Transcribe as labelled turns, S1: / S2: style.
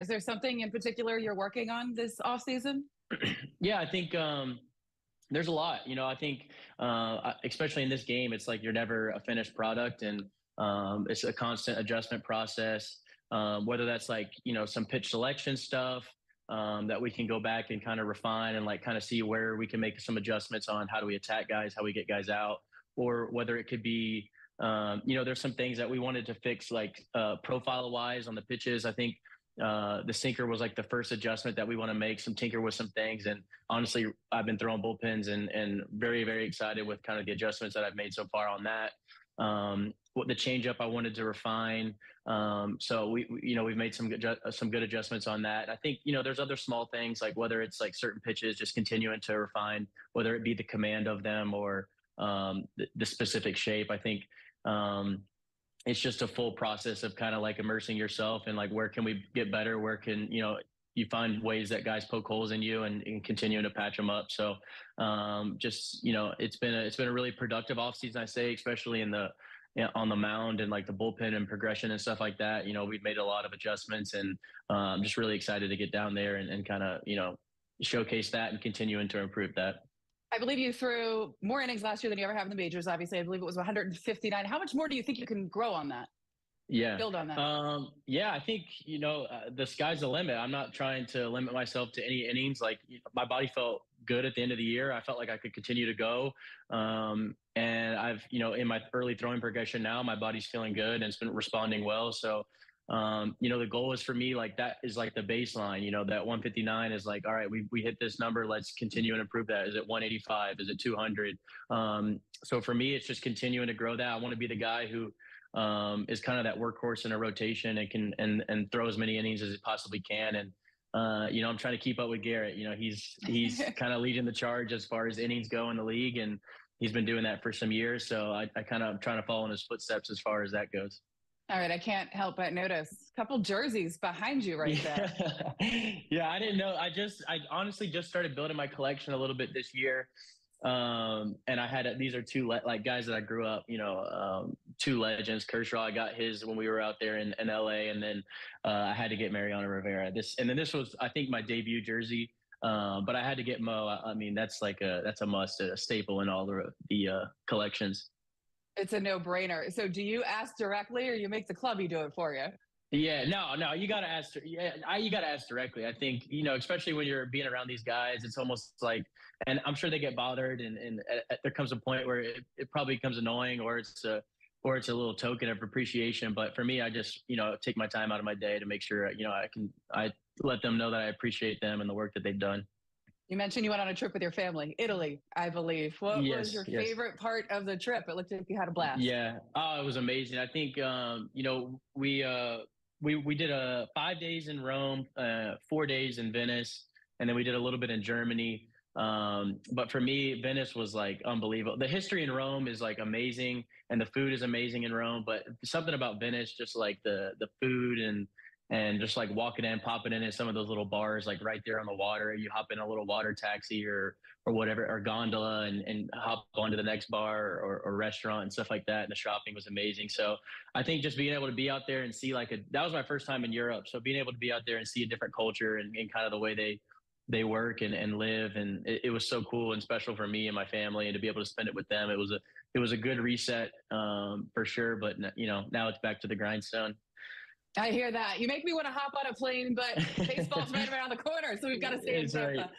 S1: Is there something in particular you're working on this off season?
S2: yeah, I think um, there's a lot. You know, I think uh, especially in this game, it's like you're never a finished product, and um, it's a constant adjustment process. Um, whether that's like you know some pitch selection stuff um, that we can go back and kind of refine and like kind of see where we can make some adjustments on how do we attack guys, how we get guys out, or whether it could be um, you know there's some things that we wanted to fix like uh, profile wise on the pitches. I think uh, the sinker was like the first adjustment that we want to make, some tinker with some things. And honestly, I've been throwing bullpens and, and very, very excited with kind of the adjustments that I've made so far on that. Um, what the changeup I wanted to refine. Um, so we, we, you know, we've made some good, some good adjustments on that. I think, you know, there's other small things like whether it's like certain pitches, just continuing to refine, whether it be the command of them or um, the, the, specific shape. I think, um, it's just a full process of kind of like immersing yourself and like where can we get better? Where can you know you find ways that guys poke holes in you and, and continuing to patch them up. So um, just you know it's been a, it's been a really productive offseason i say especially in the on the mound and like the bullpen and progression and stuff like that. You know we've made a lot of adjustments and i'm um, just really excited to get down there and, and kind of you know showcase that and continuing to improve that
S1: I believe you threw more innings last year than you ever have in the majors. Obviously, I believe it was 159. How much more do you think you can grow on that?
S2: Yeah,
S1: build on that.
S2: Um, yeah, I think you know uh, the sky's the limit. I'm not trying to limit myself to any innings. Like my body felt good at the end of the year. I felt like I could continue to go. Um, and I've you know in my early throwing progression now, my body's feeling good and it's been responding well. So um, you know, the goal is for me, like that is like the baseline, you know, that 159 is like, all right, we, we hit this number. Let's continue and improve that. Is it 185? Is it 200? Um, so for me, it's just continuing to grow that. I want to be the guy who um, is kind of that workhorse in a rotation and can, and, and throw as many innings as he possibly can. And, uh, you know, I'm trying to keep up with Gerrit, You know, he's, he's kind of leading the charge as far as innings go in the league. And he's been doing that for some years. So I, I kind of trying to follow in his footsteps as far as that goes.
S1: All right, I can't help but notice a couple jerseys behind you right there.
S2: yeah, I didn't know. I just, I honestly just started building my collection a little bit this year, um, and I had these are two le- like guys that I grew up, you know, um, two legends. Kershaw, I got his when we were out there in, in LA, and then uh, I had to get Mariano Rivera. This, and then this was, I think, my debut jersey. Um, but I had to get Mo. I, I, mean, that's like a that's a must, a staple in all the the uh, collections.
S1: It's a no brainer. So do you ask directly or you make the clubby do it for you?
S2: Yeah, no, no, you got to ask. Yeah, I, you got to ask directly. I think you know, especially when you're being around these guys, it's almost like, and I'm sure they get bothered, and and there comes a point where it, it probably becomes annoying, or it's a, or it's a little token of appreciation. But for me, I just you know take my time out of my day to make sure you know I can I let them know that I appreciate them and the work that they've done.
S1: You mentioned you went on a trip with your family, Italy, I believe. What yes, was your yes. favorite part of the trip? It looked like you had a blast.
S2: Yeah, oh, it was amazing. I think um, you know we uh, we we did a uh, five days in Rome, uh, four days in Venice, and then we did a little bit in Germany. Um, but for me, Venice was like unbelievable. The history in Rome is like amazing, and the food is amazing in Rome. But something about Venice, just like the the food and and just like walking in, popping in at some of those little bars, like right there on the water. You hop in a little water taxi or or whatever, or gondola, and, and hop on to the next bar or, or restaurant and stuff like that. And the shopping was amazing. So I think just being able to be out there and see like a that was my first time in Europe. So being able to be out there and see a different culture and, and kind of the way they they work and, and live and it, it, was so cool and special for me and my family and to be able to spend it with them it was a it was a good reset um, for sure but you know now it's back to the grindstone
S1: I hear that. You make me want to hop on a plane, but baseball's right around the corner, so we've got to stay in Tampa. Right.